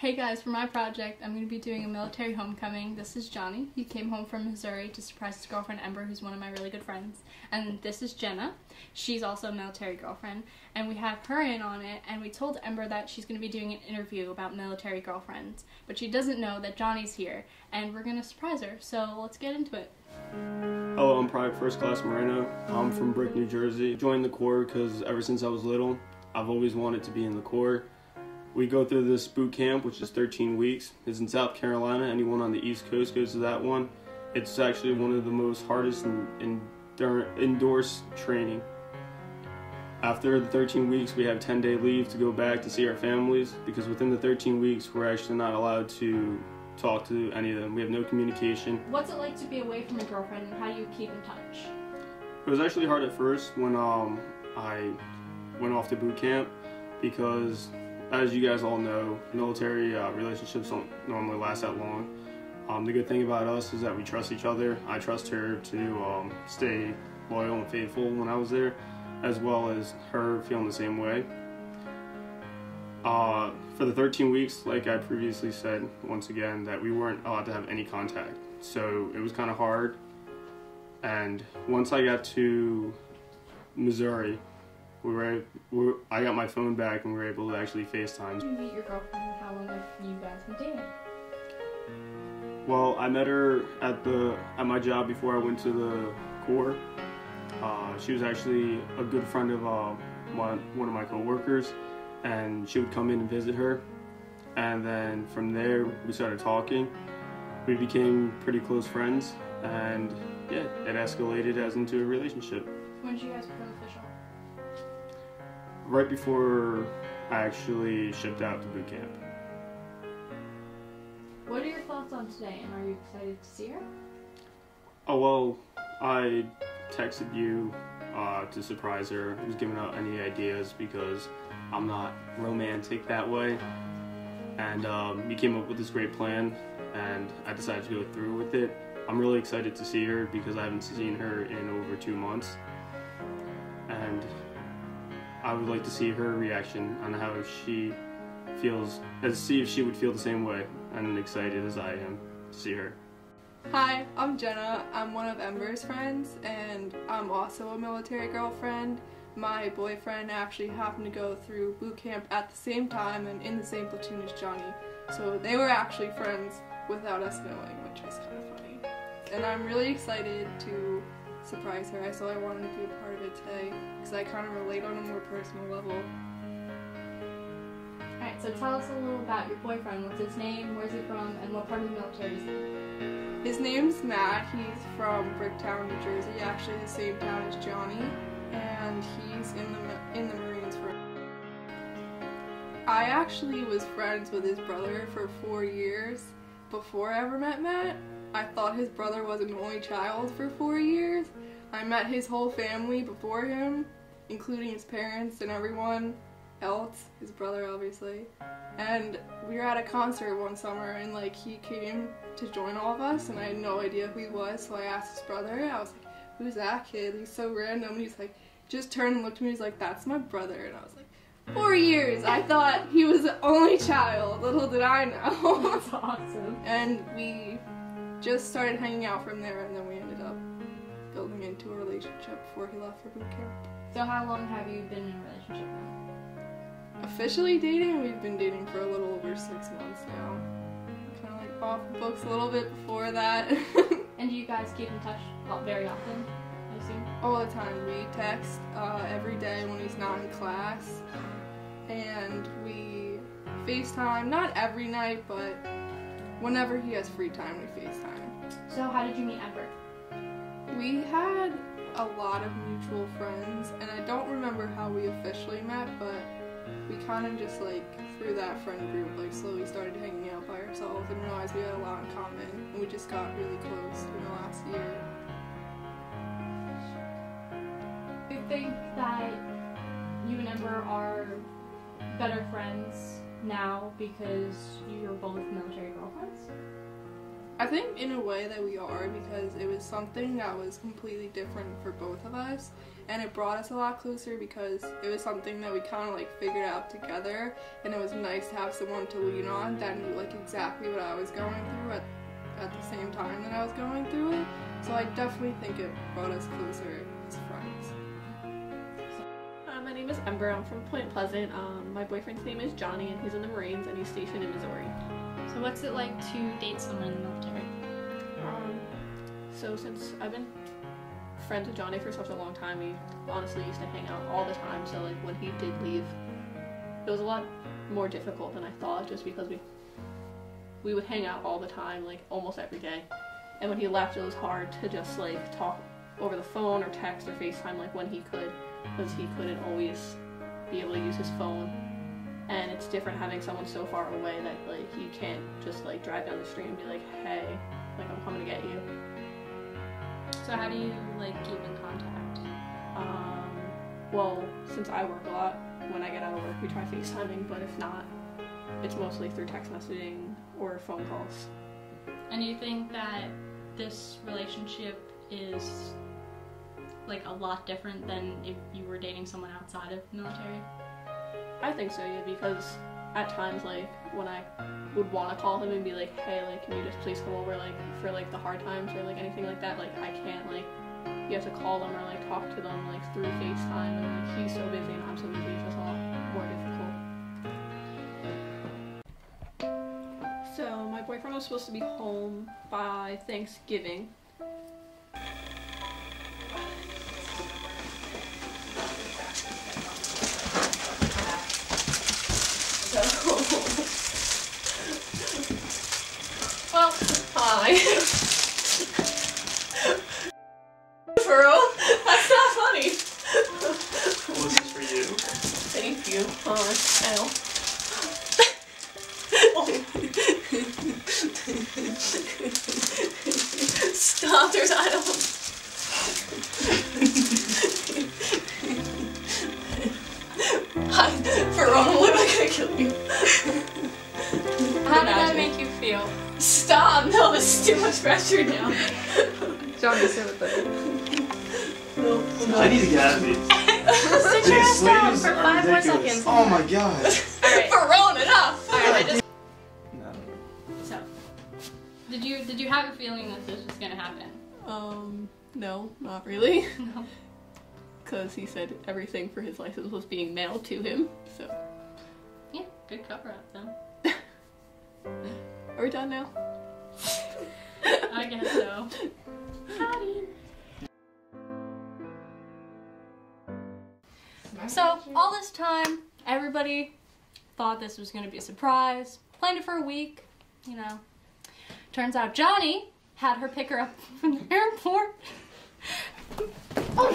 Hey guys, for my project, I'm going to be doing a military homecoming. This is Johnny. He came home from Missouri to surprise his girlfriend Ember, who's one of my really good friends. And this is Jenna. She's also a military girlfriend. And we have her in on it, and we told Ember that she's going to be doing an interview about military girlfriends. But she doesn't know that Johnny's here, and we're going to surprise her. So let's get into it. Hello, I'm Private First Class Moreno. I'm from Brick, New Jersey. Joined the Corps because ever since I was little, I've always wanted to be in the Corps. We go through this boot camp, which is 13 weeks. It's in South Carolina. Anyone on the East Coast goes to that one. It's actually one of the most hardest and endorse training. After the 13 weeks, we have 10 day leave to go back to see our families because within the 13 weeks, we're actually not allowed to talk to any of them. We have no communication. What's it like to be away from your girlfriend and how do you keep in touch? It was actually hard at first when um, I went off to boot camp because as you guys all know, military uh, relationships don't normally last that long. Um, the good thing about us is that we trust each other. I trust her to um, stay loyal and faithful when I was there, as well as her feeling the same way. Uh, for the 13 weeks, like I previously said, once again, that we weren't allowed to have any contact. So it was kind of hard. And once I got to Missouri, we were, we were, I got my phone back and we were able to actually FaceTime. Did you meet your girlfriend how long have you guys been dating? Well, I met her at the at my job before I went to the Corps. Uh, she was actually a good friend of uh, one, one of my coworkers, and she would come in and visit her. And then from there, we started talking. We became pretty close friends, and yeah, it escalated as into a relationship. When did you guys become official? Right before I actually shipped out to boot camp. What are your thoughts on today, and are you excited to see her? Oh well, I texted you uh, to surprise her. I was giving out any ideas because I'm not romantic that way, and um, we came up with this great plan, and I decided to go through with it. I'm really excited to see her because I haven't seen her in over two months, I would like to see her reaction on how she feels, and see if she would feel the same way and excited as I am to see her. Hi, I'm Jenna. I'm one of Ember's friends, and I'm also a military girlfriend. My boyfriend actually happened to go through boot camp at the same time and in the same platoon as Johnny. So they were actually friends without us knowing, which was kind of funny. And I'm really excited to surprise her. I so I wanted to be a part of it today because I kind of relate on a more personal level. Alright, so tell us a little about your boyfriend. What's his name, where's he from, and what part of the military is he? His name's Matt. He's from Bricktown, New Jersey, actually the same town as Johnny, and he's in the in the Marines for. I actually was friends with his brother for four years before I ever met Matt. I thought his brother was an only child for four years. I met his whole family before him, including his parents and everyone else, his brother obviously. And we were at a concert one summer and like he came to join all of us and I had no idea who he was so I asked his brother. I was like, who's that kid? He's so random. He's like, just turned and looked at me. He's like, that's my brother. And I was like, four years. I thought he was the only child. Little did I know. That's awesome. and we just started hanging out from there and then we ended up building into a relationship before he left for boot camp. So how long have you been in a relationship now? Officially dating, we've been dating for a little over six months now. Kind of like off the books a little bit before that. and do you guys keep in touch very often, I assume? All the time. We text uh, every day when he's not in class. And we FaceTime, not every night, but whenever he has free time, we FaceTime. So how did you meet Ember? We had a lot of mutual friends, and I don't remember how we officially met, but we kind of just like through that friend group like slowly started hanging out by ourselves and realized we had a lot in common, and we just got really close in the last year. Do you think that you and Ember are better friends now because you're both military girlfriends? I think in a way that we are because it was something that was completely different for both of us and it brought us a lot closer because it was something that we kind of like figured out together and it was nice to have someone to lean on that knew like exactly what I was going through at, at the same time that I was going through it. So I definitely think it brought us closer name is Ember. I'm from Point Pleasant. Um, my boyfriend's name is Johnny, and he's in the Marines, and he's stationed in Missouri. So what's it like to date someone in the military? Um, so since I've been friends with Johnny for such a long time, we honestly used to hang out all the time. So like when he did leave, it was a lot more difficult than I thought, just because we we would hang out all the time, like almost every day. And when he left, it was hard to just like talk over the phone or text or FaceTime like when he could, because he couldn't always be able to use his phone. And it's different having someone so far away that like you can't just like drive down the street and be like, hey, like I'm coming to get you. So how do you like keep in contact? Um, well, since I work a lot, when I get out of work, we try FaceTiming, but if not, it's mostly through text messaging or phone calls. And you think that this relationship is like a lot different than if you were dating someone outside of the military? I think so, yeah, because at times, like, when I would want to call him and be like, hey, like, can you just please come over, like, for, like, the hard times or, like, anything like that, like, I can't, like, you have to call them or, like, talk to them, like, through FaceTime, and, like, he's so busy and I'm so busy, it's just a lot more difficult. So, my boyfriend was supposed to be home by Thanksgiving. Well, hi. Furrow? That's not funny. Was this for you? Thank you. Uh, ow. Stop, there's items. Too much pressure now. Johnny, sit with it. No, I need to get out of these. Sit your ass down for are five more seconds. Oh my god. Alright, Furrow, enough! alright, I just No. so did you did you have a feeling that this was gonna happen? Um, no, not really. No. Because he said everything for his license was being mailed to him. So, Yeah, good cover up then. are we done now? I guess so. So, all this time, everybody thought this was going to be a surprise. Planned it for a week, you know. Turns out Johnny had her pick her up from the airport. oh,